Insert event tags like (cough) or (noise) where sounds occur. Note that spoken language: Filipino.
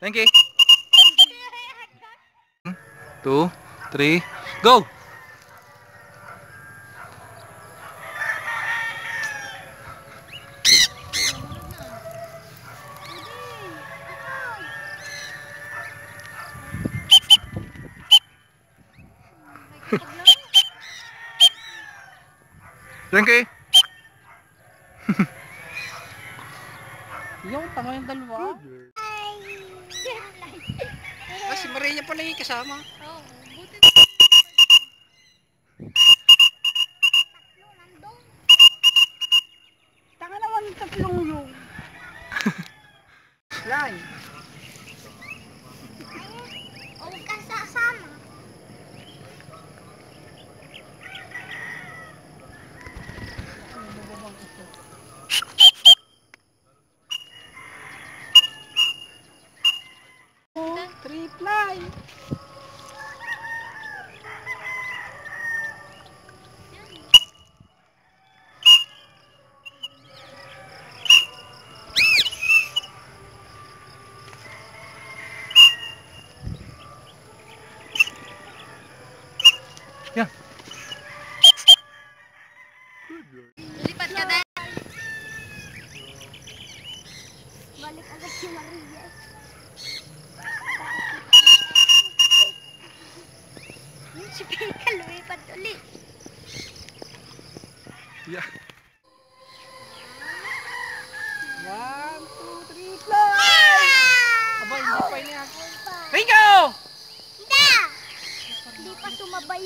Thank you. Two, three, go! Thank you. Yung tanga yung dalawa. Ah, si Maria pa na yung kasama. Oh, buti Tanga naman yung tatlong yung. Lai. (laughs) Yeah. Balik agak si Maria. Si Pika (laughs) lumipat ulit. Yeah. One, two, three, fly. Aba, hindi pa ini ako. Ringo! Hindi! Hindi pa sumabay.